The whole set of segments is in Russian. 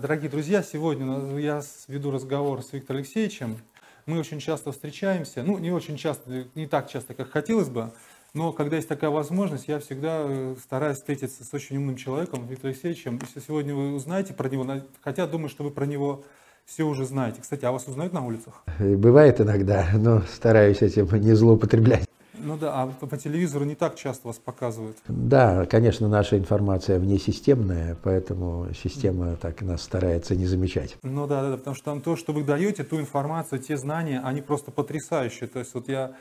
Дорогие друзья, сегодня я веду разговор с Виктором Алексеевичем. Мы очень часто встречаемся, ну не очень часто, не так часто, как хотелось бы, но когда есть такая возможность, я всегда э, стараюсь встретиться с очень умным человеком, Виктором Алексеевичем. Если сегодня вы узнаете про него, хотя думаю, что вы про него все уже знаете. Кстати, а вас узнают на улицах? Бывает иногда, но стараюсь этим не злоупотреблять. Ну да, а по, по телевизору не так часто вас показывают. Да, конечно, наша информация внесистемная, поэтому система так нас старается не замечать. Ну да, да, да, потому что там то, что вы даете, ту информацию, те знания, они просто потрясающие. То есть вот я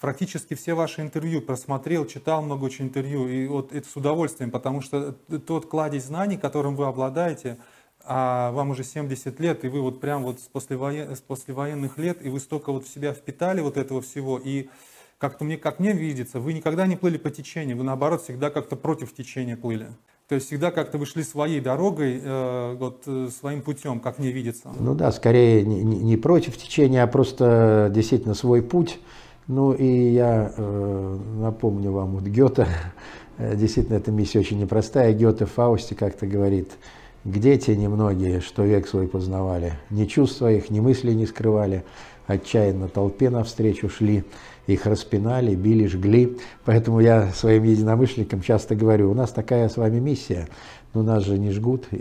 практически все ваши интервью просмотрел, читал много очень интервью, и вот это с удовольствием, потому что тот кладезь знаний, которым вы обладаете, а вам уже 70 лет, и вы вот прям вот с, послевоен... с послевоенных лет, и вы столько вот в себя впитали вот этого всего, и как-то мне, как мне видится, вы никогда не плыли по течению, вы наоборот всегда как-то против течения плыли. То есть всегда как-то вы шли своей дорогой, э, вот э, своим путем, как мне видится. Ну да, скорее не, не против течения, а просто действительно свой путь. Ну и я э, напомню вам, вот Гёте, э, действительно эта миссия очень непростая. Гёте в Фаусте как-то говорит, где те немногие, что век свой познавали, ни чувств своих, ни мыслей не скрывали, отчаянно толпе навстречу шли, их распинали, били, жгли. Поэтому я своим единомышленникам часто говорю, у нас такая с вами миссия, но нас же не жгут и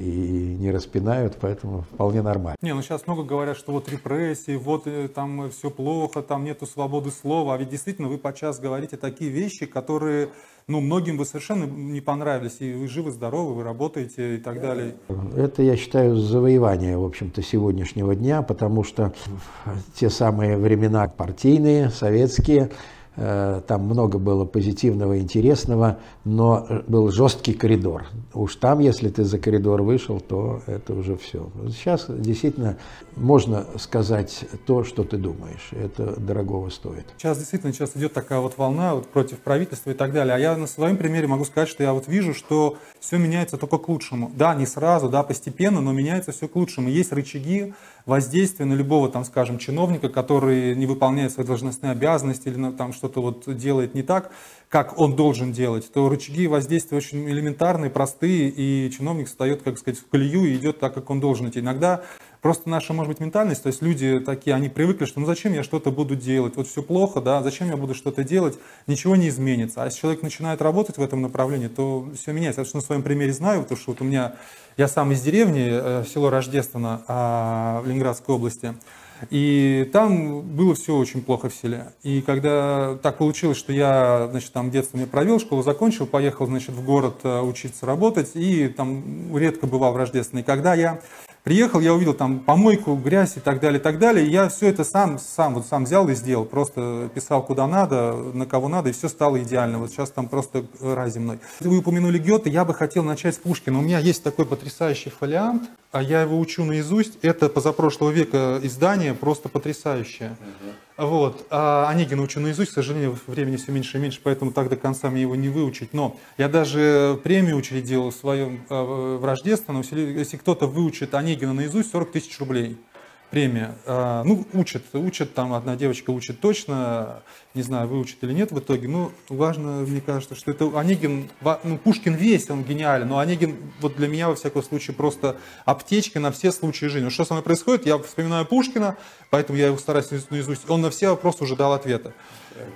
не распинают, поэтому вполне нормально. Не, ну сейчас много говорят, что вот репрессии, вот э, там все плохо, там нету свободы слова, а ведь действительно вы подчас говорите такие вещи, которые ну, многим бы совершенно не понравились, и вы живы, здоровы, вы работаете и так далее. Это, я считаю, завоевание, в общем-то, сегодняшнего дня, потому что те самые времена партийные, советские, там много было позитивного, интересного, но был жесткий коридор. Уж там, если ты за коридор вышел, то это уже все. Сейчас действительно можно сказать то, что ты думаешь. Это дорогого стоит. Сейчас действительно сейчас идет такая вот волна вот против правительства и так далее. А я на своем примере могу сказать, что я вот вижу, что все меняется только к лучшему. Да, не сразу, да, постепенно, но меняется все к лучшему. Есть рычаги, воздействие на любого, там, скажем, чиновника, который не выполняет свои должностные обязанности или ну, там что-то вот делает не так, как он должен делать, то рычаги воздействия очень элементарные, простые, и чиновник встает, как сказать, в колею и идет так, как он должен идти. Иногда просто наша, может быть, ментальность, то есть люди такие, они привыкли, что ну зачем я что-то буду делать, вот все плохо, да, зачем я буду что-то делать, ничего не изменится. А если человек начинает работать в этом направлении, то все меняется. Я что на своем примере знаю, потому что вот у меня, я сам из деревни, э, село Рождественно а, в Ленинградской области, и там было все очень плохо в селе. И когда так получилось, что я, значит, там детство не провел, школу закончил, поехал, значит, в город э, учиться работать, и там редко бывал в Рождественной. Когда я Приехал, я увидел там помойку, грязь и так далее, и так далее. И я все это сам, сам, вот сам взял и сделал. Просто писал куда надо, на кого надо, и все стало идеально. Вот сейчас там просто рай земной. Вы упомянули Гёте, я бы хотел начать с Пушкина. У меня есть такой потрясающий фолиант, а я его учу наизусть. Это позапрошлого века издание, просто потрясающее. Uh-huh. Вот. А Онегина учу наизусть, к сожалению, времени все меньше и меньше, поэтому так до конца мне его не выучить. Но я даже премию учредил в своем в Рождественном. Если кто-то выучит Онегина наизусть, 40 тысяч рублей премия. А, ну, учат, учат, там одна девочка учит точно, не знаю, выучит или нет в итоге. Ну, важно, мне кажется, что это Онегин, ну, Пушкин весь, он гениален, но Онегин вот для меня, во всяком случае, просто аптечка на все случаи жизни. Что со мной происходит? Я вспоминаю Пушкина, поэтому я его стараюсь наизусть. Он на все вопросы уже дал ответы.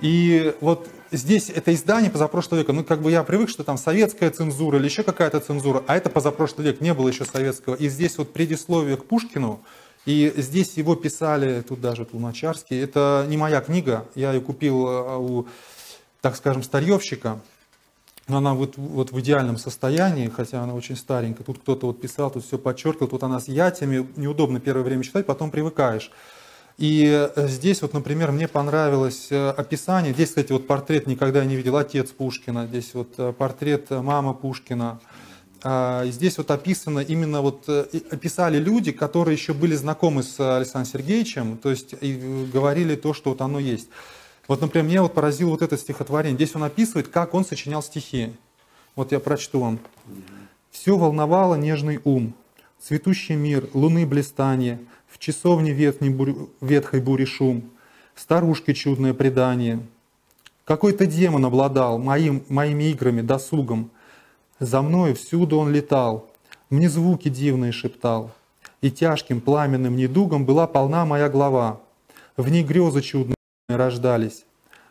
И вот здесь это издание позапрошлого века. Ну, как бы я привык, что там советская цензура или еще какая-то цензура, а это позапрошлый век, не было еще советского. И здесь вот предисловие к Пушкину, и здесь его писали, тут даже Луначарский. Это не моя книга, я ее купил э, у, так скажем, старьевщика. Но она вот, вот в идеальном состоянии, хотя она очень старенькая. Тут кто-то вот писал, тут все подчеркивал, тут она с ятями, неудобно первое время читать, потом привыкаешь. И э, здесь вот, например, мне понравилось э, описание. Здесь, кстати, вот портрет никогда не видел отец Пушкина. Здесь вот портрет мама Пушкина. А, здесь вот описано именно вот э, описали люди, которые еще были знакомы с Александром Сергеевичем, то есть и говорили то, что вот оно есть. Вот, например, меня вот поразило вот это стихотворение. Здесь он описывает, как он сочинял стихи. Вот я прочту вам. «Все волновало нежный ум, цветущий мир, луны блистанье, в часовне ветхой бури, ветхой бури шум, старушки чудное предание. Какой-то демон обладал моим, моими играми, досугом, за мною всюду он летал, мне звуки дивные шептал, и тяжким пламенным недугом была полна моя глава. В ней грезы чудные рождались,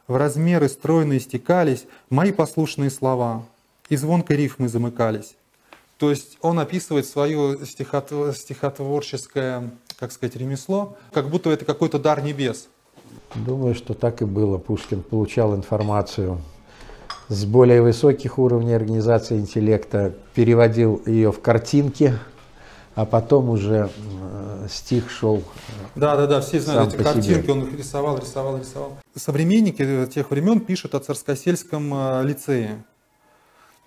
в размеры стройно истекались мои послушные слова, и звонкой рифмы замыкались. То есть он описывает свое стихотворческое, как сказать, ремесло, как будто это какой-то дар небес. Думаю, что так и было. Пушкин получал информацию с более высоких уровней организации интеллекта, переводил ее в картинки, а потом уже э, стих шел. Э, да, да, да, все знают эти картинки, себе. он их рисовал, рисовал, рисовал. Современники тех времен пишут о царскосельском э, лицее.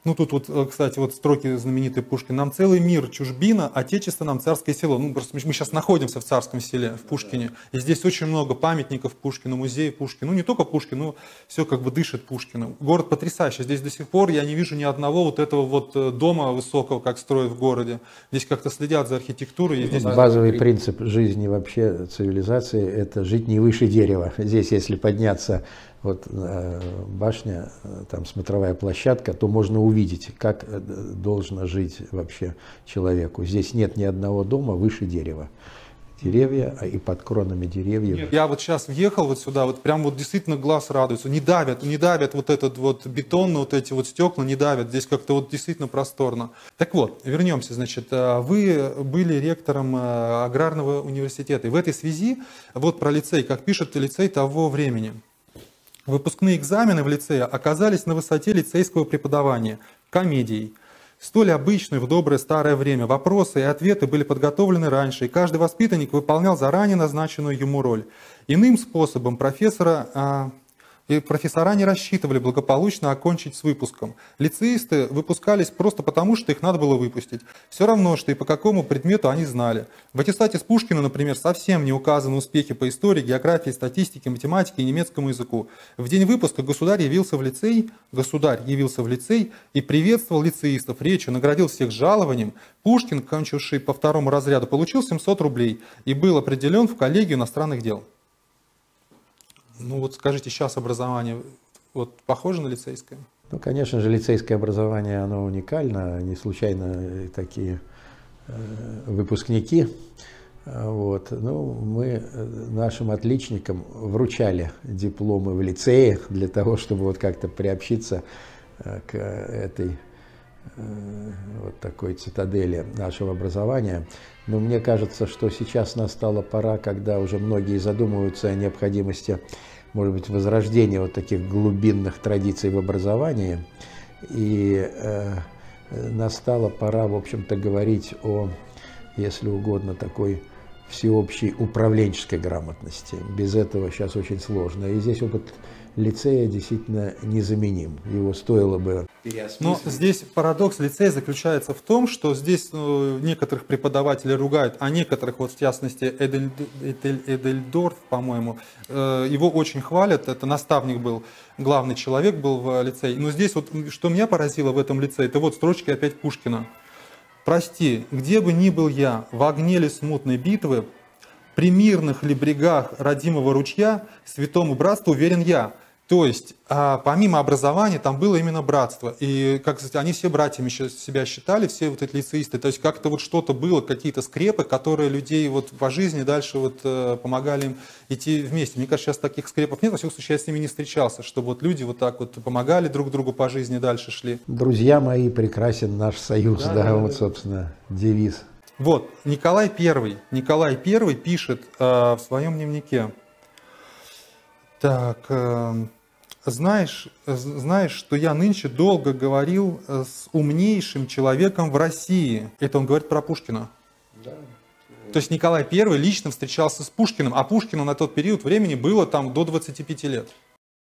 Ну, тут вот, э, кстати, вот строки знаменитые Пушкин. «Нам целый мир чужбина, отечество нам царское село». Ну, просто мы сейчас находимся в царском селе, в Пушкине. И здесь очень много памятников Пушкину, музеев Пушкина. Ну, не только Пушкин, но все как бы дышит Пушкиным. Город потрясающий. Здесь до сих пор я не вижу ни одного вот этого вот э, дома высокого, как строят в городе. Здесь как-то следят за архитектурой. Здесь... Базовый принцип жизни вообще цивилизации – это жить не выше дерева. Здесь, если подняться вот э, башня, э, там смотровая площадка, то можно увидеть, как э, должно жить вообще человеку. Здесь нет ни одного дома выше дерева. Деревья, а и под кронами деревьев. Нет, я вот сейчас въехал вот сюда, вот прям вот действительно глаз радуется. Не давят, не давят вот этот вот бетон, вот эти вот стекла, не давят. Здесь как-то вот действительно просторно. Так вот, вернемся, значит, вы были ректором аграрного университета. И в этой связи, вот про лицей, как пишет лицей того времени – Выпускные экзамены в лицее оказались на высоте лицейского преподавания, комедией. Столь обычной в доброе старое время вопросы и ответы были подготовлены раньше, и каждый воспитанник выполнял заранее назначенную ему роль. Иным способом профессора а, и профессора не рассчитывали благополучно окончить с выпуском. Лицеисты выпускались просто потому, что их надо было выпустить. Все равно, что и по какому предмету они знали. В аттестате с Пушкина, например, совсем не указаны успехи по истории, географии, статистике, математике и немецкому языку. В день выпуска государь явился в лицей, государь явился в лицей и приветствовал лицеистов речью, наградил всех жалованием. Пушкин, кончивший по второму разряду, получил 700 рублей и был определен в коллегию иностранных дел. Ну вот скажите, сейчас образование вот похоже на лицейское? Ну, конечно же, лицейское образование, оно уникально, не случайно такие э, выпускники. Вот. Ну, мы нашим отличникам вручали дипломы в лицее для того, чтобы вот как-то приобщиться э, к этой э, вот такой цитадели нашего образования. Но мне кажется, что сейчас настала пора, когда уже многие задумываются о необходимости, может быть, возрождения вот таких глубинных традиций в образовании. И э, настала пора, в общем-то, говорить о, если угодно, такой всеобщей управленческой грамотности. Без этого сейчас очень сложно. И здесь опыт лицея действительно незаменим. Его стоило бы Но здесь парадокс лицея заключается в том, что здесь ну, некоторых преподавателей ругают, а некоторых, вот в частности Эдель, Эдель, Эдельдорф, по-моему, э, его очень хвалят. Это наставник был, главный человек был в лицее. Но здесь вот, что меня поразило в этом лицее, это вот строчки опять Пушкина. «Прости, где бы ни был я, в огне ли смутной битвы, при мирных ли брегах родимого ручья, святому братству уверен я, то есть, а, помимо образования, там было именно братство. И, как сказать, они все братьями себя считали, все вот эти лицеисты. То есть, как-то вот что-то было, какие-то скрепы, которые людей вот по жизни дальше вот э, помогали им идти вместе. Мне кажется, сейчас таких скрепов нет, во всяком случае, я с ними не встречался, чтобы вот люди вот так вот помогали друг другу по жизни, дальше шли. Друзья мои, прекрасен наш союз, да, да, да вот, собственно, девиз. Вот, Николай Первый. Николай Первый пишет э, в своем дневнике, так, э, знаешь, знаешь, что я нынче долго говорил э, с умнейшим человеком в России. Это он говорит про Пушкина. Да. То есть Николай I лично встречался с Пушкиным, а Пушкину на тот период времени было там до 25 лет.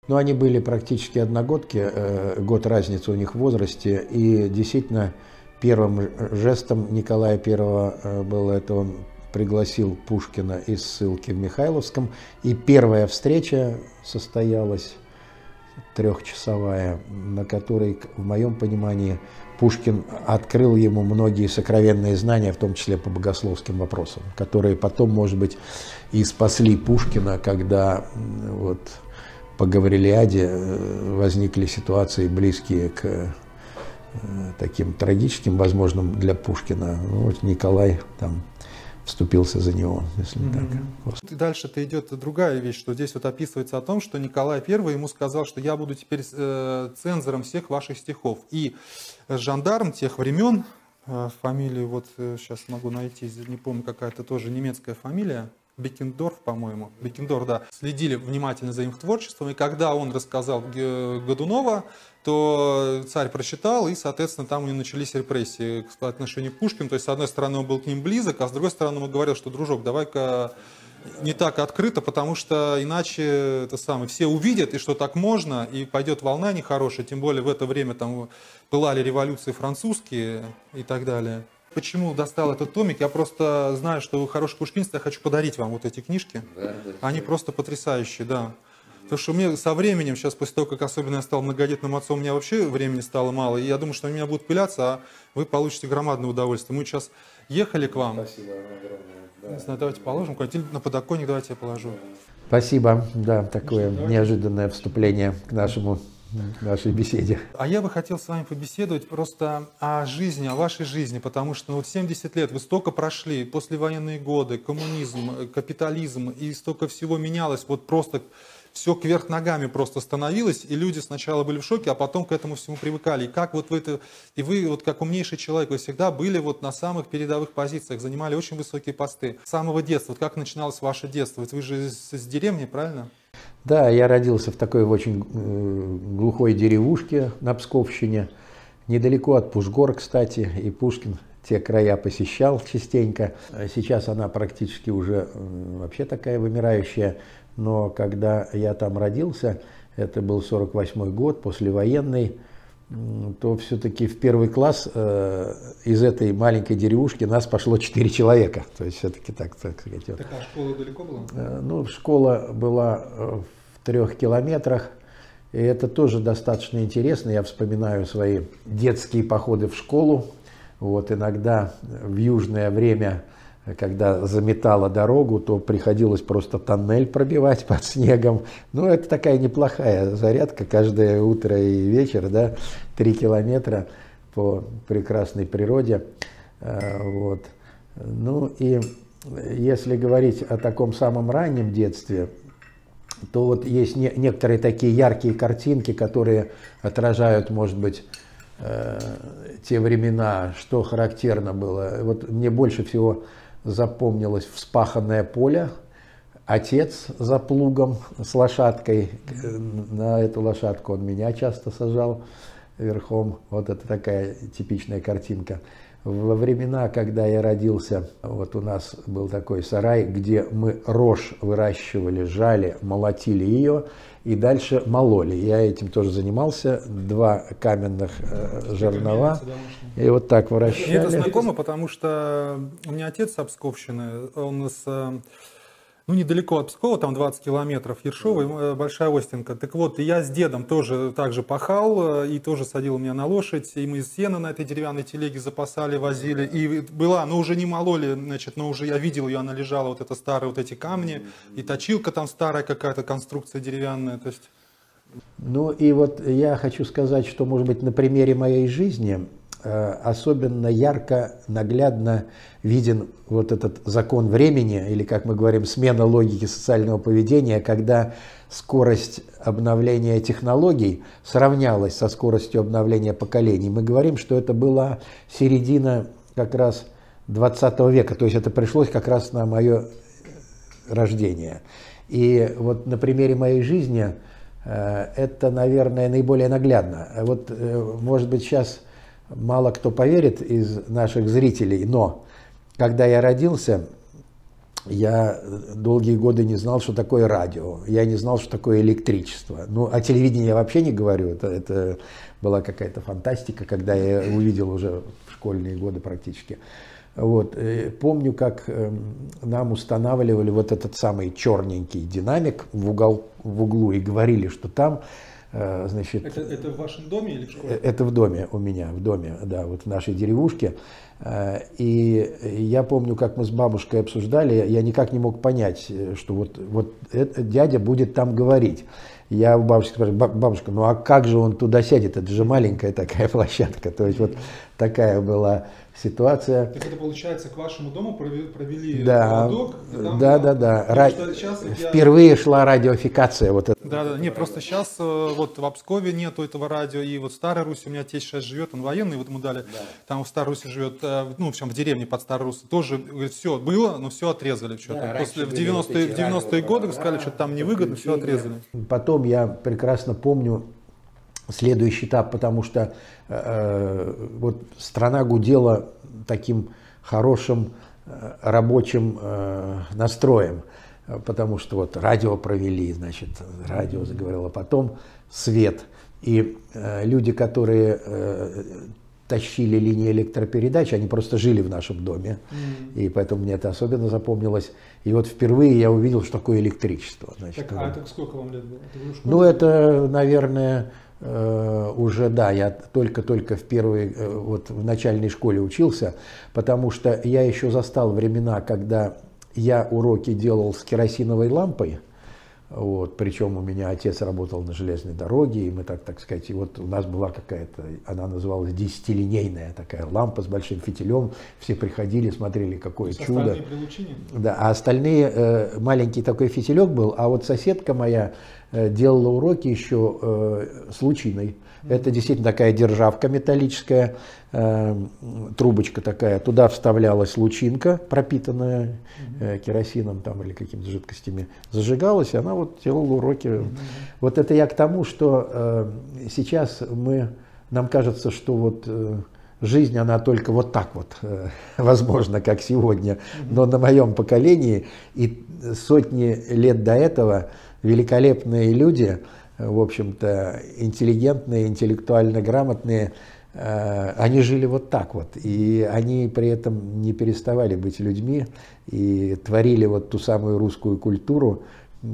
Ну, они были практически одногодки, э, год разницы у них в возрасте, и действительно первым жестом Николая I было это он пригласил Пушкина из ссылки в Михайловском, и первая встреча состоялась трехчасовая, на которой, в моем понимании, Пушкин открыл ему многие сокровенные знания, в том числе по богословским вопросам, которые потом, может быть, и спасли Пушкина, когда вот по Гаврилиаде э, возникли ситуации, близкие к таким трагическим, возможным для Пушкина. Ну, вот Николай там вступился за него, если mm-hmm. так. И дальше-то идет другая вещь, что здесь вот описывается о том, что Николай I ему сказал, что я буду теперь э, цензором всех ваших стихов. И жандарм тех времен, э, фамилию вот э, сейчас могу найти, не помню, какая-то тоже немецкая фамилия, Бекендорф, по-моему, Бекендорф, да, следили внимательно за их творчеством, и когда он рассказал Годунова, то царь прочитал, и, соответственно, там у него начались репрессии по отношению к Пушкину. То есть, с одной стороны, он был к ним близок, а с другой стороны, он говорил, что, дружок, давай-ка не так открыто, потому что иначе это самое, все увидят, и что так можно, и пойдет волна нехорошая, тем более в это время там пылали революции французские и так далее. Почему достал этот томик? Я просто знаю, что вы хороший пушкинист, я хочу подарить вам вот эти книжки. Да, да, Они да. просто потрясающие, да. Потому что мне со временем, сейчас после того, как особенно я стал многодетным отцом, у меня вообще времени стало мало. И я думаю, что они меня будут пыляться, а вы получите громадное удовольствие. Мы сейчас ехали к вам. Спасибо огромное. Да. Не знаю, давайте положим куда-нибудь на подоконник, давайте я положу. Спасибо, да, такое Конечно, неожиданное вступление к нашему нашей беседе. А я бы хотел с вами побеседовать просто о жизни, о вашей жизни, потому что ну, вот 70 лет вы столько прошли, послевоенные годы, коммунизм, капитализм, и столько всего менялось, вот просто все кверх ногами просто становилось, и люди сначала были в шоке, а потом к этому всему привыкали. И как вот вы это, и вы вот как умнейший человек, вы всегда были вот на самых передовых позициях, занимали очень высокие посты. С самого детства, вот как начиналось ваше детство? Ведь вы же с, с деревни, правильно? Да, я родился в такой очень э, глухой деревушке на Псковщине, недалеко от Пушгор, кстати, и Пушкин те края посещал частенько. Сейчас она практически уже вообще такая вымирающая, но когда я там родился, это был 48 год, послевоенный, то все-таки в первый класс э, из этой маленькой деревушки нас пошло 4 человека. То есть все-таки так, так сказать. Так а школа далеко была? Э, ну, школа была э, в трех километрах. И это тоже достаточно интересно. Я вспоминаю свои детские походы в школу. Вот иногда в южное время когда заметала дорогу, то приходилось просто тоннель пробивать под снегом. Ну, это такая неплохая зарядка каждое утро и вечер, да, три километра по прекрасной природе. А, вот. Ну и если говорить о таком самом раннем детстве, то вот есть не, некоторые такие яркие картинки, которые отражают, может быть, э, те времена, что характерно было. Вот мне больше всего запомнилось вспаханное поле, отец за плугом с лошадкой, на эту лошадку он меня часто сажал верхом, вот это такая типичная картинка. Во времена, когда я родился, вот у нас был такой сарай, где мы рожь выращивали, жали, молотили ее и дальше мололи. Я этим тоже занимался. Два каменных э, жернова. И вот так выращивали. Мне это знакомо, потому что у меня отец с Обсковщины, он с э, ну, недалеко от Пскова, там 20 километров, Ершова, э, Большая Остинка. Так вот, я с дедом тоже так же пахал, э, и тоже садил меня на лошадь, и мы сено на этой деревянной телеге запасали, возили, и была, ну, уже не мололи, значит, но уже я видел ее, она лежала, вот это старые вот эти камни, и точилка там старая какая-то, конструкция деревянная, то есть... Ну, и вот я хочу сказать, что, может быть, на примере моей жизни особенно ярко, наглядно виден вот этот закон времени, или, как мы говорим, смена логики социального поведения, когда скорость обновления технологий сравнялась со скоростью обновления поколений. Мы говорим, что это была середина как раз 20 века, то есть это пришлось как раз на мое рождение. И вот на примере моей жизни э, это, наверное, наиболее наглядно. Вот, э, может быть, сейчас мало кто поверит из наших зрителей, но когда я родился, я долгие годы не знал, что такое радио, я не знал, что такое электричество. Ну, о телевидении я вообще не говорю, это, это была какая-то фантастика, когда я увидел уже в школьные годы практически. Вот. Э, помню, как эм, нам устанавливали вот этот самый черненький динамик в, угол, в углу и говорили, что там значит, это, это в вашем доме или в школе? Э, это в доме у меня, в доме, да, вот в нашей деревушке. Э, и я помню, как мы с бабушкой обсуждали, я никак не мог понять, что вот, вот дядя будет там говорить. Я у бабушки спрашиваю, бабушка, ну а как же он туда сядет? Это же маленькая такая площадка. То есть вот такая была ситуация. Так это получается к вашему дому провели да? Да, да, да. Ра... Впервые я... шла радиофикация. Вот это. Да, да, не, просто сейчас э, вот в Обскове нету этого радио, и вот в Старой Руси у меня отец сейчас живет, он военный, вот ему дали, да. там в Старой Руси живет, э, ну, в общем, в деревне под Старой Руси, тоже, говорит, все было, но все отрезали что-то. Да, После, в 90-е, в 90 годы сказали, что там невыгодно, все отрезали. Потом я прекрасно помню, следующий этап, потому что э, вот страна гудела таким хорошим э, рабочим э, настроем, потому что вот радио провели, значит, радио заговорило, потом свет. И э, люди, которые э, тащили линии электропередач, они просто жили в нашем доме, mm. и поэтому мне это особенно запомнилось. И вот впервые я увидел, что такое электричество. Значит, так, а это сколько вам лет было? Это ну, это, наверное, Э, уже, да, я только-только в первой, э, вот в начальной школе учился, потому что я еще застал времена, когда я уроки делал с керосиновой лампой, вот, причем у меня отец работал на железной дороге, и мы так, так сказать, и вот у нас была какая-то, она называлась десятилинейная такая лампа с большим фитилем, все приходили, смотрели, какое с чудо. Да, а остальные, э, маленький такой фитилек был, а вот соседка моя, Э, делала уроки еще э, с лучиной. Это действительно такая державка металлическая, э, трубочка такая. Туда вставлялась лучинка, пропитанная керосином там, или какими-то жидкостями. Зажигалась, и она вот делала уроки. Вот это я к тому, что сейчас мы, нам кажется, что вот жизнь, она только вот так вот возможно, как сегодня. Но на моем поколении и сотни лет до этого великолепные люди, в общем-то, интеллигентные, интеллектуально грамотные, э, они жили вот так вот, и они при этом не переставали быть людьми и творили вот ту самую русскую культуру,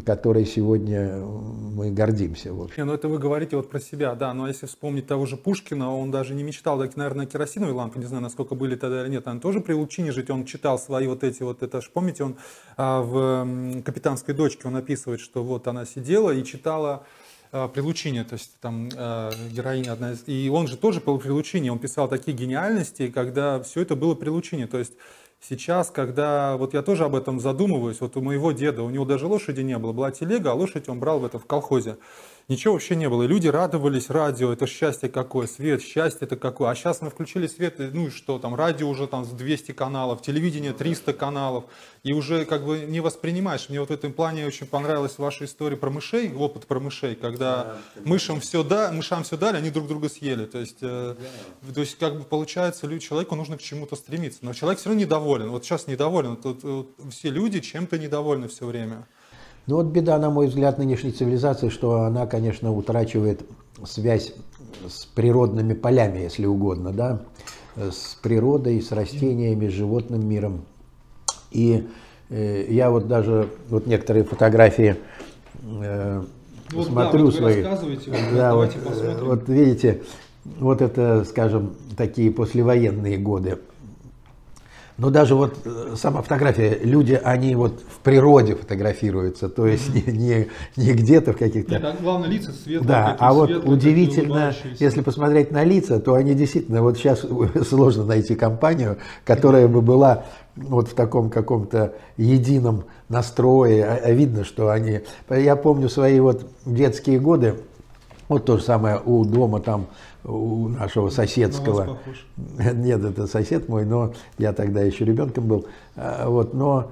которой сегодня мы гордимся. В общем. Не, ну это вы говорите вот про себя, да, но если вспомнить того же Пушкина, он даже не мечтал, так, наверное, керосиновые лампы, не знаю, насколько были тогда или нет, он тоже при Лучине жить, он читал свои вот эти вот, это ж, помните, он а, в «Капитанской дочке» он описывает, что вот она сидела и читала а, при то есть там э, героиня одна из... И он же тоже был при он писал такие гениальности, когда все это было при то есть Сейчас, когда, вот я тоже об этом задумываюсь, вот у моего деда, у него даже лошади не было, была телега, а лошадь он брал в это в колхозе ничего вообще не было. И люди радовались радио, это счастье какое, свет, счастье это какое. А сейчас мы включили свет, ну и что там, радио уже там с 200 каналов, телевидение 300 каналов, и уже как бы не воспринимаешь. Мне вот в этом плане очень понравилась ваша история про мышей, опыт про мышей, когда мышам все, да, мышам все дали, они друг друга съели. То есть, э, то есть как бы получается, человеку нужно к чему-то стремиться. Но человек все равно недоволен. Вот сейчас недоволен. Тут, вот, все люди чем-то недовольны все время. Ну вот беда, на мой взгляд, нынешней цивилизации, что она, конечно, утрачивает связь с природными полями, если угодно, да, с природой, с растениями, с животным миром. И э, я вот даже, вот некоторые фотографии э, вот, смотрю да, вот свои. Вот, да, вот, вот видите, вот это, скажем, такие послевоенные годы. Но даже вот э, сама фотография, люди, они вот в природе фотографируются, то есть mm-hmm. не, не, не где-то в каких-то... Нет, главное лица светлые. Да, а вот удивительно, если посмотреть на лица, то они действительно, вот сейчас сложно найти компанию, которая бы была вот в таком каком-то едином настрое, а, а видно, что они... Я помню свои вот детские годы, вот то же самое у дома там у нашего соседского. Нет, это сосед мой, но я тогда еще ребенком был. А, вот, но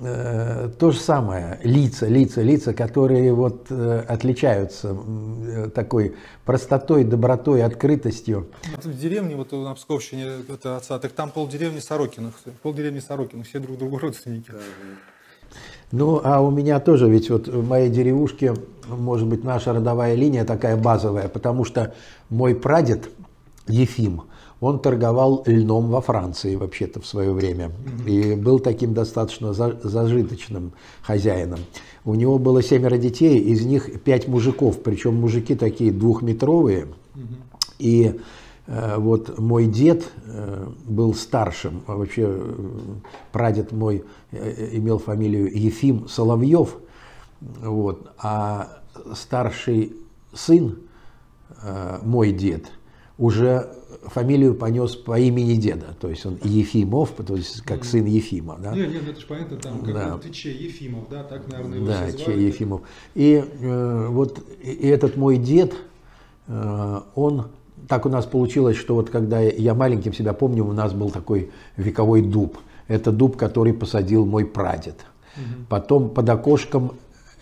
э, то же самое, лица, лица, лица, которые вот э, отличаются э, такой простотой, добротой, открытостью. Вот в деревне, вот на Псковщине, это отца, так там полдеревни Сорокиных, полдеревни Сорокиных, все друг другу родственники. Ну, а у меня тоже, ведь вот в моей деревушке, может быть, наша родовая линия такая базовая, потому что мой прадед Ефим, Он торговал льном во Франции вообще-то в свое время. И был таким достаточно зажиточным хозяином. У него было семеро детей, из них пять мужиков, причем мужики такие двухметровые. И вот мой дед э, был старшим, а вообще э, прадед мой имел фамилию Ефим Соловьев, вот, а старший сын, мой дед, уже фамилию понес по имени деда, то есть он Ефимов, то есть как сын Ефима. Да? Нет, нет, это же понятно, там, как да. ты Че Ефимов, да, так, наверное, его Да, Че Ефимов. И э, вот и этот мой дед, э, он, так у нас получилось, что вот когда я маленьким себя помню, у нас был такой вековой дуб. Это дуб, который посадил мой прадед. Угу. Потом под окошком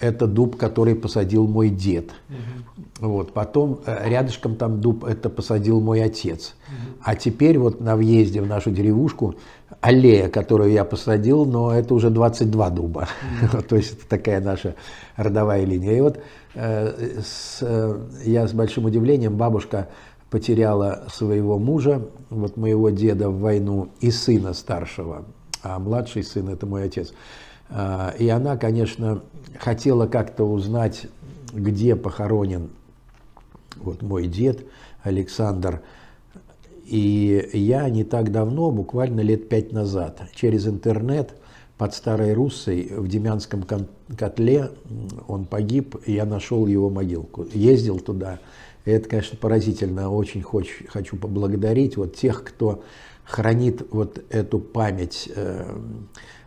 это дуб, который посадил мой дед. Угу. Вот. Потом э, рядышком там дуб это посадил мой отец. Угу. А теперь вот на въезде в нашу деревушку аллея, которую я посадил, но это уже 22 дуба. Угу. То есть это такая наша родовая линия. И вот э, с, э, я с большим удивлением, бабушка потеряла своего мужа, вот моего деда в войну, и сына старшего, а младший сын это мой отец. А, и она, конечно, хотела как-то узнать, где похоронен вот мой дед Александр. И я не так давно, буквально лет пять назад, через интернет под Старой Руссой в Демянском котле он погиб, и я нашел его могилку. Ездил туда. Это, конечно, поразительно. Очень хочу, хочу поблагодарить вот тех, кто хранит вот эту память э,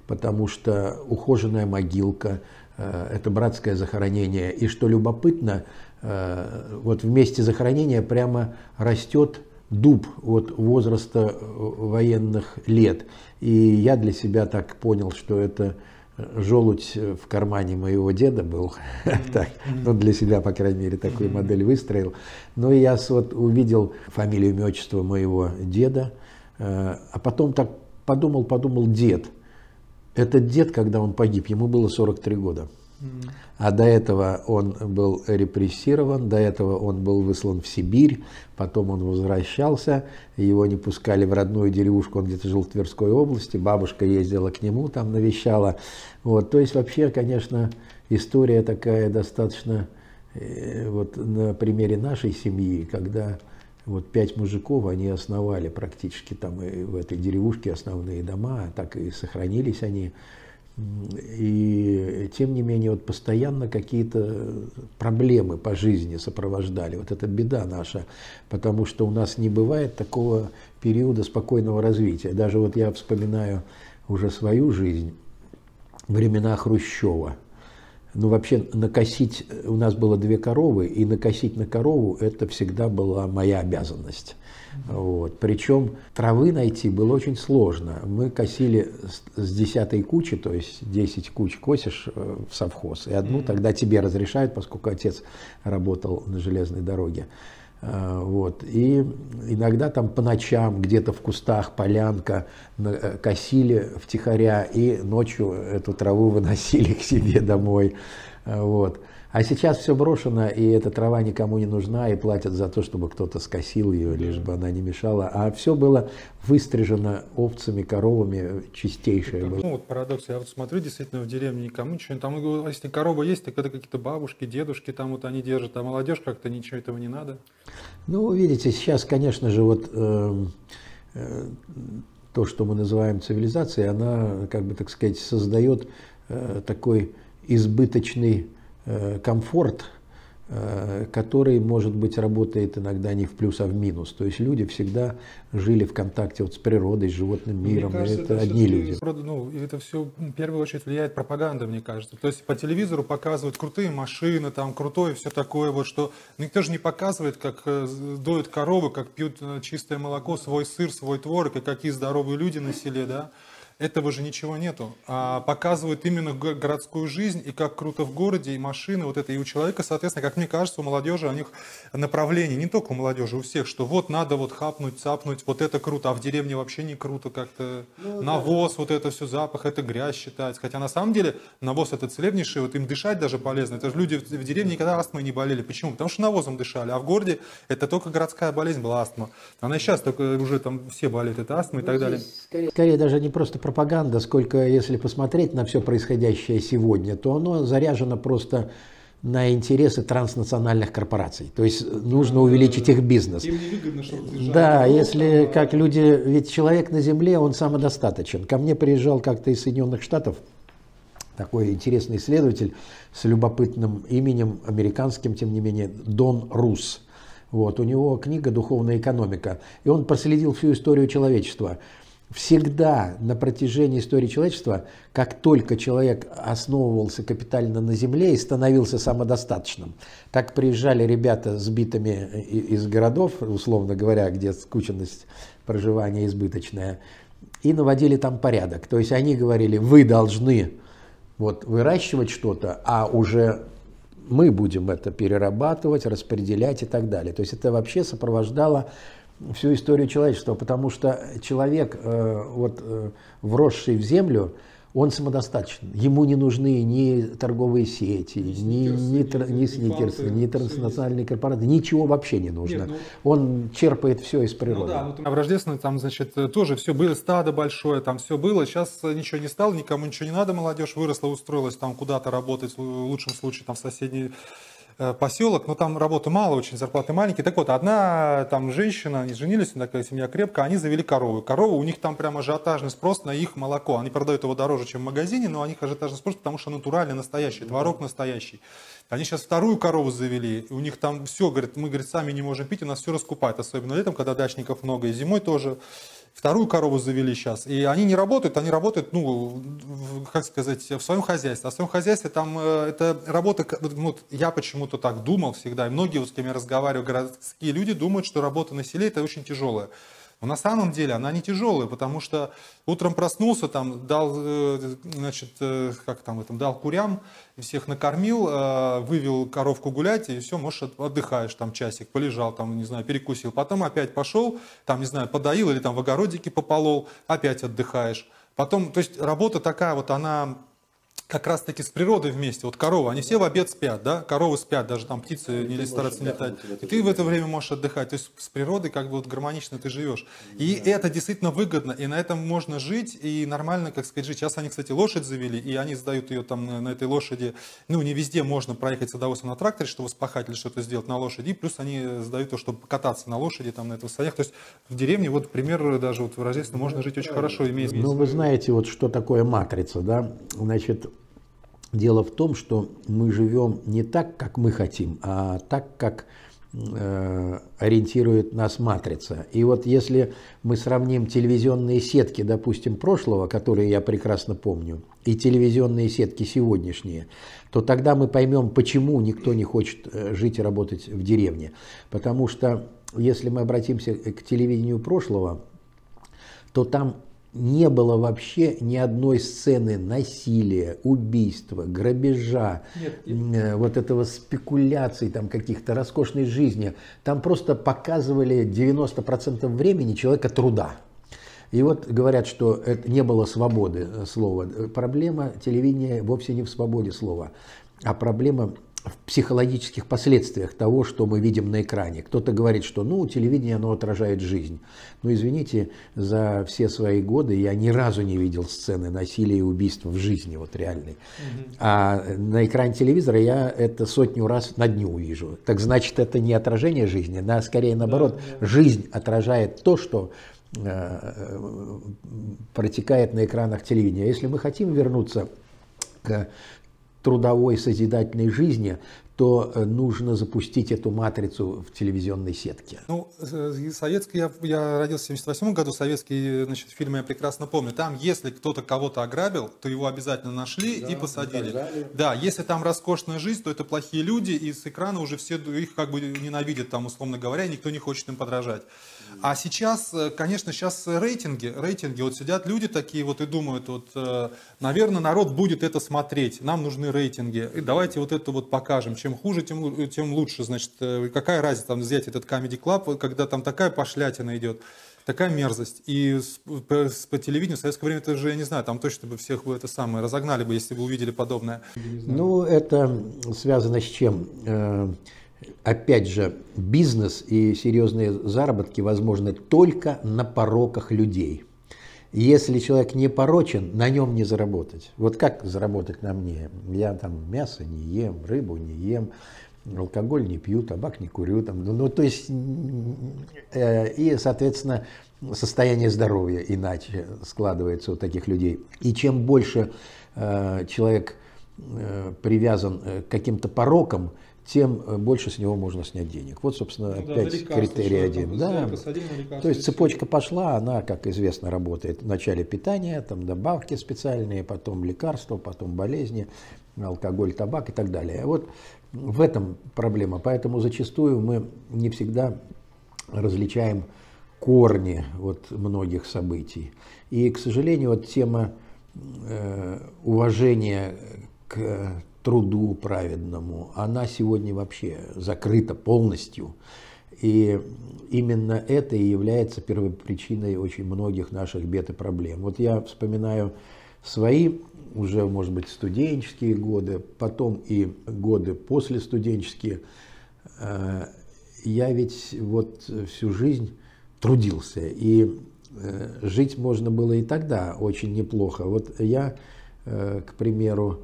потому что ухоженная могилка э, – это братское захоронение. И что любопытно, э, вот в месте захоронения прямо растет дуб от возраста э, военных лет. И я для себя так понял, что это желудь в кармане моего деда был, так, ну, для себя, по крайней мере, такую модель выстроил. Но я вот увидел фамилию, имя, отчество моего деда, а потом так подумал, подумал, дед – этот дед, когда он погиб, ему было 43 года. А до этого он был репрессирован, до этого он был выслан в Сибирь, потом он возвращался, его не пускали в родную деревушку, он где-то жил в Тверской области, бабушка ездила к нему, там навещала. Вот, то есть вообще, конечно, история такая достаточно, э, вот на примере нашей семьи, когда вот пять мужиков, они основали практически там и в этой деревушке основные дома, так и сохранились они. И тем не менее, вот постоянно какие-то проблемы по жизни сопровождали. Вот это беда наша, потому что у нас не бывает такого периода спокойного развития. Даже вот я вспоминаю уже свою жизнь, времена Хрущева – ну, вообще, накосить, у нас было две коровы, и накосить на корову – это всегда была моя обязанность. Вот. Причем травы найти было очень сложно. Мы косили с десятой кучи, то есть 10 куч косишь э, в совхоз, и одну тогда тебе разрешают, поскольку отец работал на железной дороге. А, вот. И иногда там по ночам где-то в кустах полянка э, косили втихаря и ночью эту траву выносили к себе домой. Вот. А сейчас все брошено, и эта трава никому не нужна, и платят за то, чтобы кто-то скосил ее, лишь бы она не мешала. А все было выстрижено овцами, коровами, чистейшее было. Ну вот парадокс, я вот смотрю, действительно, в деревне никому ничего, там, ну, если корова есть, так это какие-то бабушки, дедушки, там вот они держат, а молодежь как-то ничего этого не надо. Ну, видите, сейчас, конечно же, вот э, э, то, что мы называем цивилизацией, она, как бы так сказать, создает э, такой избыточный комфорт, э, который, может быть, работает иногда не в плюс, а в минус. То есть люди всегда жили в контакте вот с природой, с животным миром. Мне кажется, это, это одни люди. Ну, это все в первую очередь влияет пропаганда, мне кажется. То есть по телевизору показывают крутые машины, там крутое все такое, вот что никто же не показывает, как э, доют коровы, как пьют чистое молоко, свой сыр, свой творог, и какие здоровые люди на селе, да. Этого же ничего нету. А показывают именно городскую жизнь и как круто в городе, и машины, вот это. И у человека, соответственно, как мне кажется, у молодежи, у них направление, не только у молодежи, у всех, что вот надо вот хапнуть, цапнуть, вот это круто, а в деревне вообще не круто как-то. Ну, навоз, да. вот это все, запах, это грязь считается. Хотя на самом деле навоз это целебнейший, вот им дышать даже полезно. Это же люди в деревне никогда астмой не болели. Почему? Потому что навозом дышали. А в городе это только городская болезнь была астма. Она и сейчас только уже там все болеют, это астма и ну, так далее. Скорее, скорее даже не просто пропаганда, сколько если посмотреть на все происходящее сегодня, то оно заряжено просто на интересы транснациональных корпораций. То есть нужно увеличить их бизнес. Им не выгодно, чтобы Да, если как люди, ведь человек на Земле, он самодостаточен. Ко мне приезжал как-то из Соединенных Штатов такой интересный исследователь с любопытным именем, американским, тем не менее, Дон Рус. Вот, у него книга «Духовная экономика». И он проследил всю историю человечества – Всегда на протяжении истории человечества, как только человек основывался капитально на земле и становился самодостаточным, так приезжали ребята с битами из городов, условно говоря, где скученность проживания избыточная, и наводили там порядок. То есть они говорили, вы должны вот, выращивать что-то, а уже мы будем это перерабатывать, распределять и так далее. То есть это вообще сопровождало всю историю человечества, потому что человек, э, вот, э, вросший в землю, он самодостаточен. Ему не нужны ни торговые сети, ни, ни, ни, ни сникерсы, ни транснациональные корпорации, ничего вообще не нужно. Нет, ну, он черпает все из природы. Ну, да, ну, в Рождественном там, значит, тоже все было, стадо большое, там все было. Сейчас ничего не стало, никому ничего не надо, молодежь выросла, устроилась там куда-то работать, в лучшем случае там в соседней Э, поселок, но там работы мало, очень зарплаты маленькие. Так вот, одна там женщина, они женились, такая семья крепкая, они завели корову. Корову, у них там прям ажиотажный спрос на их молоко. Они продают его дороже, чем в магазине, но у них ажиотажный спрос, потому что натуральный, настоящий, творог настоящий. Они сейчас вторую корову завели, у них там все, говорят, мы, говорит, сами не можем пить, у нас все раскупают, особенно летом, когда дачников много, и зимой тоже вторую корову завели сейчас, и они не работают, они работают, ну, как сказать, в своем хозяйстве. А в своем хозяйстве там э, это работа, вот я почему-то так думал всегда, и многие, вот, с кем я разговариваю, городские люди думают, что работа на селе это очень тяжелая. Но на самом деле она не тяжелая, потому что утром проснулся, там, дал, э, значит, э, как там, этом, дал курям, всех накормил, э, вывел коровку гулять, и все, можешь отдыхаешь там часик, полежал, там, не знаю, перекусил. Потом опять пошел, там, не знаю, подоил или там в огородике пополол, опять отдыхаешь. Потом, то есть работа такая вот, она как раз таки с природой вместе. Вот коровы, они все в обед спят, да? Коровы спят, даже там птицы не стараются не летать. И ты в это время можешь отдыхать. То есть с природой как бы вот гармонично ты живешь. И да. это действительно выгодно, и на этом можно жить, и нормально, как сказать, жить. Сейчас они, кстати, лошадь завели, и они сдают ее там на, на этой лошади. Ну, не везде можно проехать с удовольствием на тракторе, чтобы спахать или что-то сделать на лошади. И плюс они сдают то, чтобы кататься на лошади, там, на этого санях. То есть в деревне, вот, пример, даже вот в Рождественном можно жить очень хорошо, иметь. Ну, вы знаете, вот что такое матрица, да? Значит, Дело в том, что мы живем не так, как мы хотим, а так, как э, ориентирует нас матрица. И вот если мы сравним телевизионные сетки, допустим, прошлого, которые я прекрасно помню, и телевизионные сетки сегодняшние, то тогда мы поймем, почему никто не хочет э, жить и работать в деревне. Потому что если мы обратимся к телевидению прошлого, то там не было вообще ни одной сцены насилия, убийства, грабежа, нет, нет. Э, вот этого спекуляций там каких-то, роскошной жизни. Там просто показывали 90% времени человека труда. И вот говорят, что это не было свободы э, слова. Проблема телевидения вовсе не в свободе слова, а проблема в психологических последствиях того, что мы видим на экране. Кто-то говорит, что ну, телевидение оно отражает жизнь. Но извините, за все свои годы я ни разу не видел сцены насилия и убийства в жизни, вот реальной. Угу. А на экране телевизора я это сотню раз на дню увижу. Так значит, это не отражение жизни, а скорее наоборот, да, да. жизнь отражает то, что э, протекает на экранах телевидения. Если мы хотим вернуться к трудовой созидательной жизни, то э, нужно запустить эту матрицу в телевизионной сетке. Ну, советский, я, я родился в 78 году, советские значит, фильмы я прекрасно помню. Там, если кто-то кого-то ограбил, то его обязательно нашли да, и посадили. Да, если там роскошная жизнь, то это плохие люди, и с экрана уже все их как бы ненавидят, там, условно говоря, и никто не хочет им подражать. А сейчас, э, конечно, сейчас рейтинги, рейтинги, вот сидят люди такие вот и думают, вот, э, наверное, народ будет это смотреть, нам нужны рейтинги, и давайте вот это вот покажем, чем хуже, тем, тем лучше, значит, э, какая разница там взять этот Comedy Club, когда там такая пошлятина идет, такая мерзость. И по, по телевидению в советское время это же, я не знаю, там точно бы всех бы это самое разогнали бы, если бы увидели подобное. Ну, это связано с чем? Опять же, бизнес и серьезные заработки возможны только на пороках людей. Если человек не порочен, на нем не заработать. Вот как заработать на мне? Я там мясо не ем, рыбу не ем, алкоголь не пью, табак не курю. Там, ну, ну, то есть, э, и, соответственно, состояние здоровья иначе складывается у таких людей. И чем больше э, человек э, привязан э, к каким-то порокам, тем э, больше с него можно снять денег. Вот, собственно, ну, опять да, критерий один. Да. То есть цепочка пошла, она, как известно, работает. Вначале питание, там добавки специальные, потом лекарства, потом болезни, алкоголь, табак и так далее. Вот в этом проблема. Поэтому зачастую мы не всегда различаем корни вот многих событий. И, к сожалению, вот тема э, уважения к труду праведному, она сегодня вообще закрыта полностью. И именно это и является первопричиной очень многих наших бед и проблем. Вот я вспоминаю свои уже, может быть, студенческие годы, потом и годы после студенческие. Э, я ведь вот всю жизнь трудился, и э, жить можно было и тогда очень неплохо. Вот я, э, к примеру,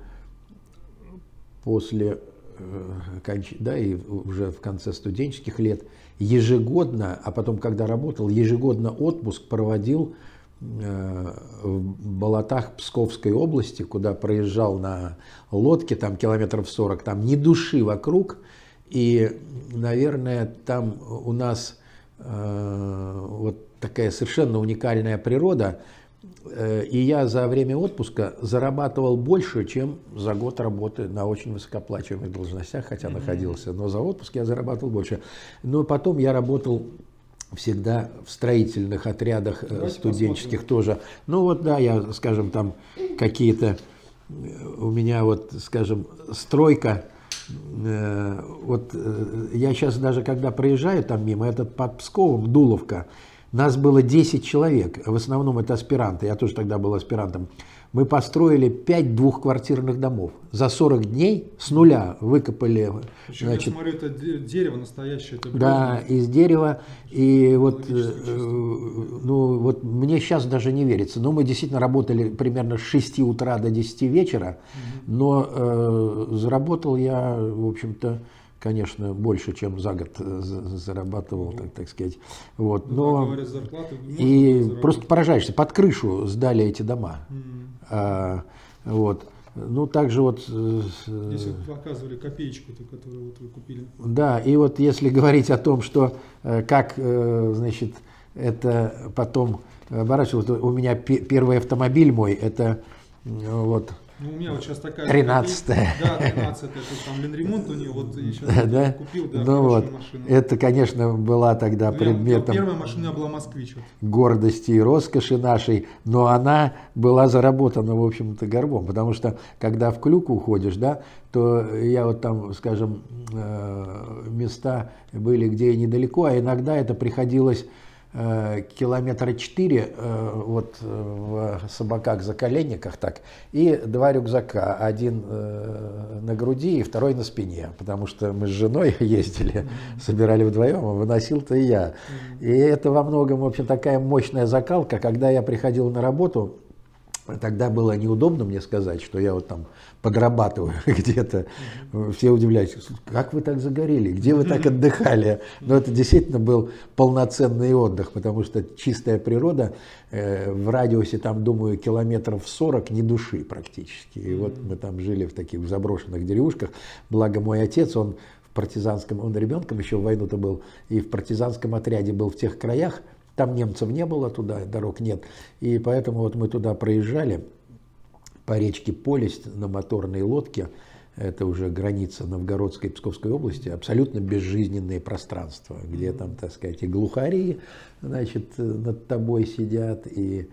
после, э, да, и уже в конце студенческих лет, ежегодно, а потом, когда работал, ежегодно отпуск проводил э, в болотах Псковской области, куда проезжал на лодке, там километров 40, там ни души вокруг, и, наверное, там у нас э, вот такая совершенно уникальная природа – и я за время отпуска зарабатывал больше, чем за год работы на очень высокоплачиваемых должностях, хотя mm-hmm. находился. Но за отпуск я зарабатывал больше. Но потом я работал всегда в строительных отрядах э, Давайте студенческих посмотрим. тоже. Ну вот да, я, скажем, там какие-то э, у меня вот, скажем, стройка. Вот я сейчас даже, когда проезжаю там мимо, этот под Псковом, Дуловка, нас было 10 человек, в основном это аспиранты, я тоже тогда был аспирантом. Мы построили 5 двухквартирных домов. За 40 дней с нуля выкопали. Причем, значит, я смотрю, это дерево настоящее. Это да, из дерева. И вот, э, ну, вот мне сейчас даже не верится. Но мы действительно работали примерно с 6 утра до 10 вечера. Угу. Но э, заработал я, в общем-то, конечно, больше, чем за год э, зарабатывал, так, так сказать. Вот. Ну, Но говорят, зарплаты, и просто поражаешься, под крышу сдали эти дома. Mm. А, вот. Ну, также вот... Э, Здесь вот показывали копеечку, которую вот вы купили. Да, и вот если говорить о том, что э, как, значит, это потом оборачивалось, у меня первый автомобиль мой, это вот ну, у меня вот сейчас такая... 13 Да, 13 это там Ленремонт у нее, вот я сейчас да? купил, да, ну вот, машину. Это, конечно, была тогда ну, предметом... Первая машина была «Москвич». Вот. Гордости и роскоши нашей, но она была заработана, в общем-то, горбом, потому что, когда в клюку уходишь, да, то я вот там, скажем, э, места были, где недалеко, а иногда это приходилось километра четыре э, вот э, в собаках за коленниках так и два рюкзака. Один на груди и второй на спине потому что мы с женой ездили собирали вдвоем а выносил-то и я. И это во многом в общем такая мощная закалка. Когда я приходил на работу Тогда было неудобно мне сказать, что я вот там подрабатываю где-то. Все удивляются, как вы так загорели, где вы так отдыхали. Но это действительно был полноценный отдых, потому что чистая природа э, в радиусе, там, думаю, километров 40 ни души практически. И вот мы там жили в таких заброшенных деревушках. Благо мой отец, он в партизанском, он ребенком еще в войну-то был, и в партизанском отряде был в тех краях, там немцев не было, туда дорог нет. И поэтому вот мы туда проезжали по речке Полесть на моторной лодке. Это уже граница Новгородской и Псковской области. Абсолютно безжизненные пространства, где там, так сказать, и глухари, значит, над тобой сидят, и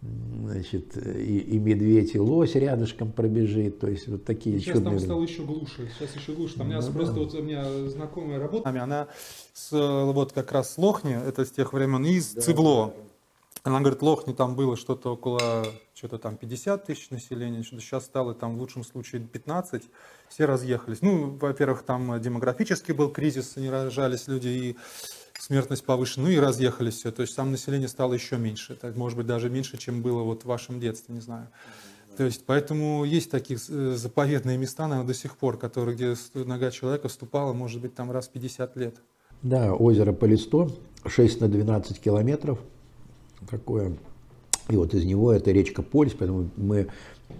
значит, и, и медведь, и лось рядышком пробежит, то есть вот такие Сейчас чудные... там стало еще глуше, сейчас еще глуше. Там ну, у меня да. просто вот у меня знакомая работа, она с, вот как раз с Лохни, это с тех времен, и из да, Цивло. Она говорит, Лохни там было что-то около, что-то там 50 тысяч населения, что сейчас стало там в лучшем случае 15, все разъехались. Ну, во-первых, там демографический был кризис, не рожались люди, и смертность повышена, ну и разъехались все. То есть сам население стало еще меньше. Это, может быть, даже меньше, чем было вот в вашем детстве, не знаю. То есть, поэтому есть такие э, заповедные места, наверное, до сих пор, которые, где нога человека вступала, может быть, там раз в 50 лет. Да, озеро Полисто, 6 на 12 километров, такое. И вот из него это речка Польс, поэтому мы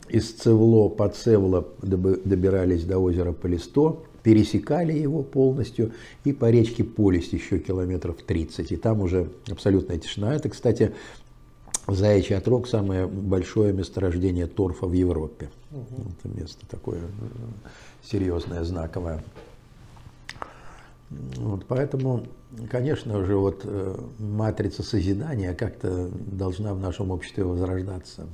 из Цевло по Цевло добирались до озера Полисто, пересекали его полностью и по речке Полесть еще километров 30. И там уже абсолютная тишина. Это, кстати, Заячий отрог – самое большое месторождение торфа в Европе. Угу. Это место такое серьезное, знаковое. Вот поэтому, конечно же, вот э, матрица созидания как-то должна в нашем обществе возрождаться.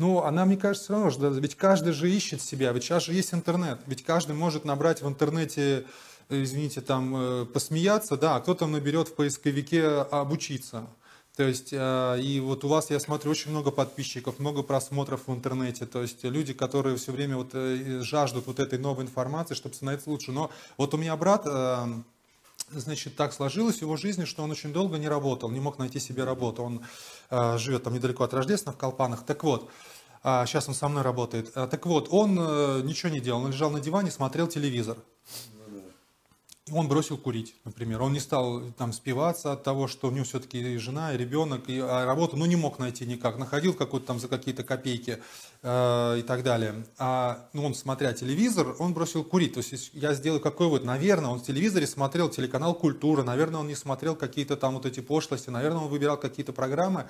Ну, она, мне кажется, все равно, что, ведь каждый же ищет себя, ведь сейчас же есть интернет, ведь каждый может набрать в интернете, э, извините, там, э, посмеяться, да, а кто-то наберет в поисковике обучиться. То есть, э, и вот у вас, я смотрю, очень много подписчиков, много просмотров в интернете, то есть люди, которые все время вот жаждут вот этой новой информации, чтобы становиться лучше. Но вот у меня брат, значит, так сложилось в его жизни, что он очень долго не работал, не мог найти себе работу. Он э, живет там недалеко от Рождества, в Колпанах. Так вот, э, сейчас он со мной работает. Э, так вот, он э, ничего не делал, он лежал на диване, смотрел телевизор он бросил курить, например. Он не стал там спиваться от того, что у него все-таки жена, и ребенок, и а работу, ну, не мог найти никак. Находил какую-то там за какие-то копейки э, и так далее. А ну, он, смотря телевизор, он бросил курить. То есть я сделаю какой вот, наверное, он в телевизоре смотрел телеканал «Культура», наверное, он не смотрел какие-то там вот эти пошлости, наверное, он выбирал какие-то программы.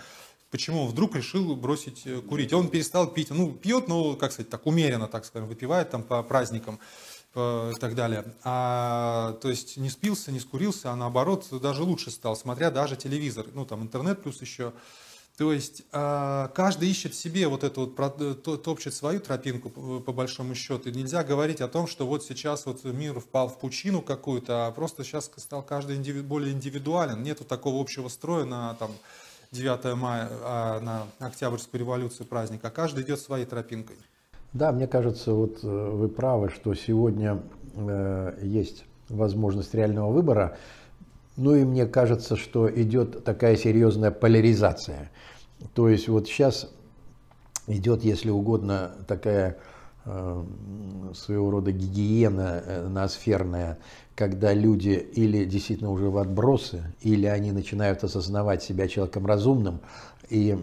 Почему он вдруг решил бросить э, курить? Он перестал пить, ну, пьет, ну, как сказать, так умеренно, так скажем, выпивает там по праздникам и так далее. А, то есть не спился, не скурился, а наоборот даже лучше стал, смотря даже телевизор, ну там интернет плюс еще. То есть а, каждый ищет себе вот эту вот, топчет свою тропинку по, по большому счету. И нельзя говорить о том, что вот сейчас вот мир впал в пучину какую-то, а просто сейчас стал каждый индиви, более индивидуален. Нету такого общего строя на там 9 мая, а на Октябрьскую революцию праздник, а каждый идет своей тропинкой. Да, мне кажется, вот э, вы правы, что сегодня э, есть возможность реального выбора. Ну и мне кажется, что идет такая серьезная поляризация. То есть вот сейчас идет, если угодно, такая э, своего рода гигиена э, ноосферная, когда люди или действительно уже в отбросы, или они начинают осознавать себя человеком разумным и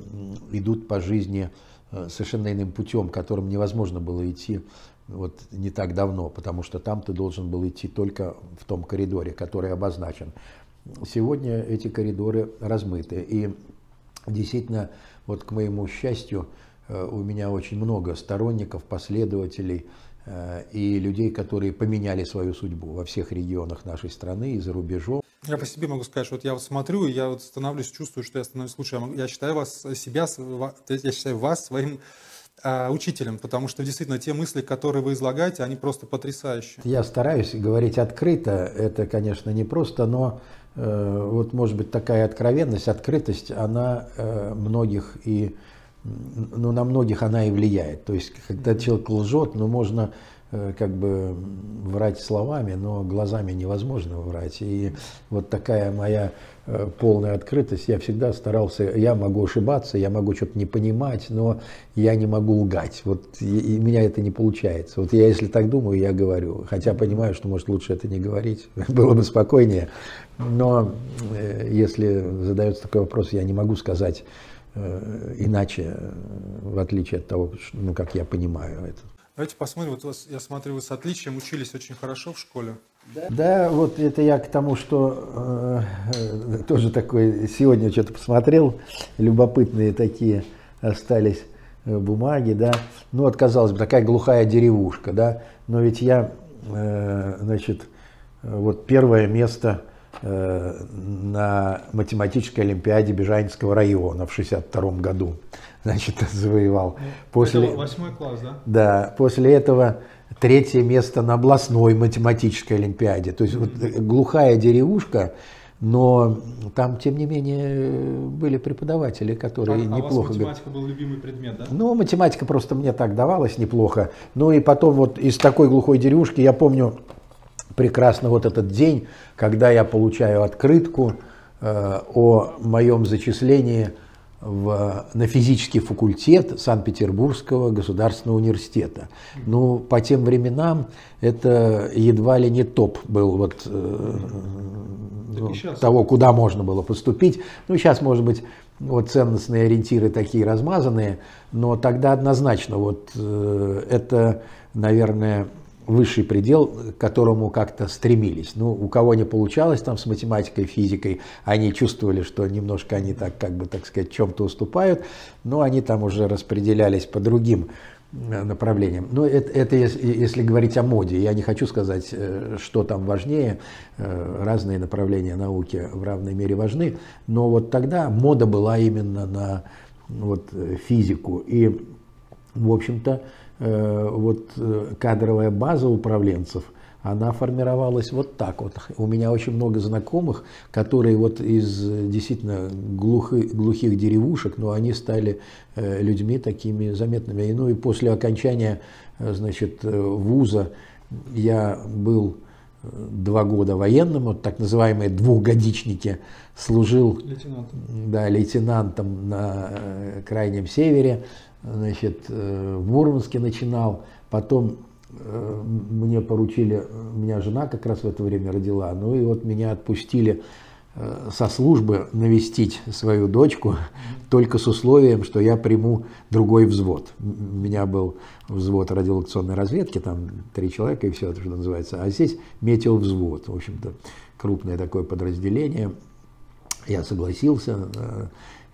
идут по жизни Э, совершенно иным путем, которым невозможно было идти вот не так давно, потому что там ты должен был идти только в том коридоре, который обозначен. Сегодня эти коридоры размыты. И действительно, вот к моему счастью, э, у меня очень много сторонников, последователей э, и людей, которые поменяли свою судьбу во всех регионах нашей страны и за рубежом. Я по себе могу сказать, что вот я вот смотрю, и я вот становлюсь, чувствую, что я становлюсь лучше. Я считаю вас, себя, я считаю вас своим а, учителем, потому что действительно те мысли, которые вы излагаете, они просто потрясающие. Я стараюсь говорить открыто, это, конечно, не просто, но э, вот, может быть, такая откровенность, открытость, она э, многих и, ну, на многих она и влияет. То есть, когда человек лжет, ну, можно Э, как бы врать словами, но глазами невозможно врать. И вот такая моя э, полная открытость, я всегда старался, я могу ошибаться, я могу что-то не понимать, но я не могу лгать. Вот и, и меня это не получается. Вот я если так думаю, я говорю. Хотя понимаю, что может лучше это не говорить, было бы спокойнее. Но э, если задается такой вопрос, я не могу сказать иначе, в отличие от того, ну, как я понимаю это. Давайте посмотрим. Вот вас, я смотрю, вы с отличием учились очень хорошо в школе. Да, да вот это я к тому, что э, тоже такой, сегодня что-то посмотрел, любопытные такие остались э, бумаги, да. Ну, вот, казалось бы, такая глухая деревушка, да. Но ведь я, э, значит, вот первое место э, на математической олимпиаде Бежанинского района в 62 году значит, завоевал. Ну, после, Это восьмой класс, да? Да, после этого третье место на областной математической олимпиаде. То есть вот глухая деревушка, но там, тем не менее, были преподаватели, которые а, неплохо... А у вас математика был любимый предмет, да? Ну, математика просто мне так давалась неплохо. Ну и потом вот из такой глухой деревушки я помню прекрасно вот этот день, когда я получаю открытку э, о моем зачислении в, на физический факультет Санкт-Петербургского государственного университета. Ну, по тем временам это едва ли не топ был вот, э, ну, того, куда можно было поступить. Ну, сейчас, может быть, вот ценностные ориентиры такие размазанные, но тогда однозначно вот э, это, наверное, высший предел, к которому как-то стремились. Ну, у кого не получалось там с математикой, физикой, они чувствовали, что немножко они так, как бы, так сказать, чем-то уступают, но они там уже распределялись по другим э, направлениям. Но это, это если, если говорить о моде. Я не хочу сказать, э, что там важнее. Э, разные направления науки в равной мере важны. Но вот тогда мода была именно на вот, физику. И, в общем-то, Э, вот э, кадровая база управленцев, она формировалась вот так вот. У меня очень много знакомых, которые вот из действительно глухих, глухих деревушек, но они стали э, людьми такими заметными. Ну и после окончания значит, вуза я был два года военным, вот так называемые двухгодичники, служил лейтенантом, да, лейтенантом на Крайнем Севере, значит, э, в Мурманске начинал, потом э, мне поручили, меня жена как раз в это время родила, ну и вот меня отпустили э, со службы навестить свою дочку, только с условием, что я приму другой взвод. У меня был взвод радиолокационной разведки, там три человека и все, это что называется, а здесь метил взвод, в общем-то, крупное такое подразделение. Я согласился,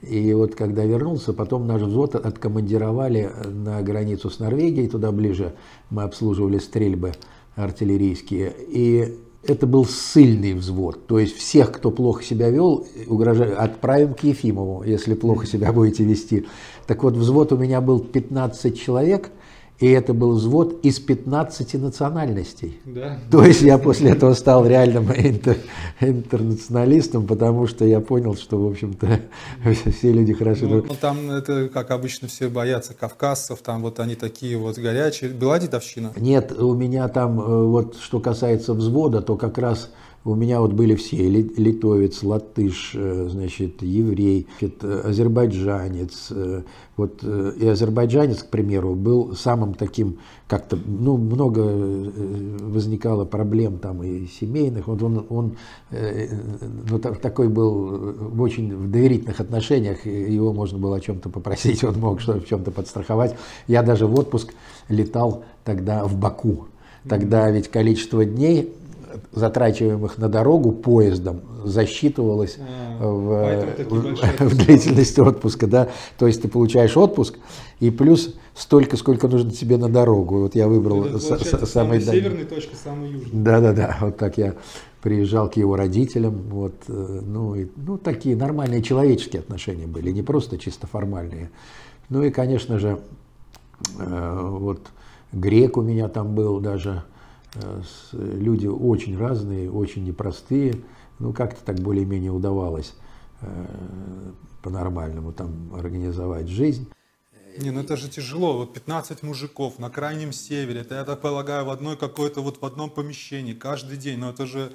и вот когда вернулся, потом наш взвод откомандировали на границу с Норвегией, туда ближе мы обслуживали стрельбы артиллерийские. И это был сильный взвод. То есть всех, кто плохо себя вел, угрожали, отправим к Ефимову, если плохо себя будете вести. Так вот, взвод у меня был 15 человек – и это был взвод из 15 национальностей. Да. То есть я после этого стал реальным интер, интернационалистом, потому что я понял, что, в общем-то, все люди хорошо... Ну, ну, там это, как обычно, все боятся кавказцев, там вот они такие вот горячие. Была дедовщина? Нет, у меня там, э, вот что касается взвода, то как раз у меня вот были все, литовец, латыш, э, значит, еврей, азербайджанец. Э, вот э, и азербайджанец, к примеру, был самым таким, как-то, ну, много возникало проблем там и семейных. Вот он, он ну, такой был в очень в доверительных отношениях, его можно было о чем-то попросить, он мог что в чем-то подстраховать. Я даже в отпуск летал тогда в Баку. Тогда ведь количество дней затрачиваемых на дорогу поездом засчитывалось а, в, в, в длительности отпуска, да, то есть ты получаешь отпуск и плюс столько, сколько нужно тебе на дорогу. Вот я выбрал Это, с, самый северный точка, самый южный. Да, да, да, вот так я приезжал к его родителям, вот, э, ну, и, ну, такие нормальные человеческие отношения были, не просто чисто формальные. Ну и, конечно же, э, вот грек у меня там был даже, люди очень разные, очень непростые. Ну, как-то так более-менее удавалось э, по-нормальному там организовать жизнь. Не, ну это же тяжело. Вот 15 мужиков на крайнем севере. Это, я так полагаю, в одной какой-то вот в одном помещении каждый день. Но это же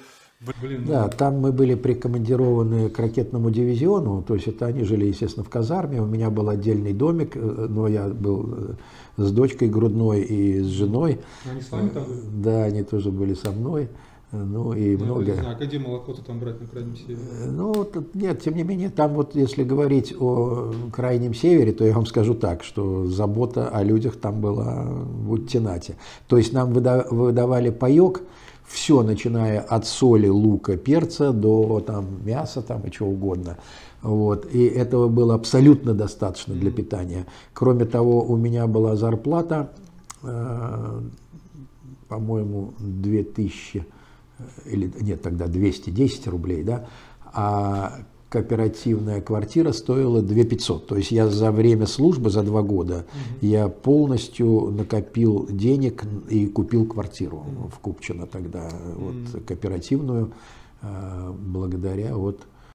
Блин, ну... Да, там мы были прикомандированы к ракетному дивизиону, то есть это они жили, естественно, в казарме, у меня был отдельный домик, э, но я был э, с дочкой грудной и с женой. Они с вами там были? Да, они тоже были со мной. Ну и ну, много. Не знаю, а где молоко-то там брать на крайнем севере? Э, ну нет, тем не менее, там вот если говорить о крайнем севере, то я вам скажу так, что забота о людях там была в Уттенате. То есть нам выдавали паек, все, начиная от соли, лука, перца до там, мяса там, и чего угодно. Вот. И этого было абсолютно достаточно для питания. Кроме того, у меня была зарплата, э, по-моему, 2000, э, или нет, тогда 210 рублей, да, а кооперативная квартира стоила 2 500. То есть я за время службы, за два года, угу. я полностью накопил денег и купил квартиру угу. в Купчино тогда, угу. вот, кооперативную, а, благодаря вот